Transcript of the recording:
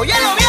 Oye,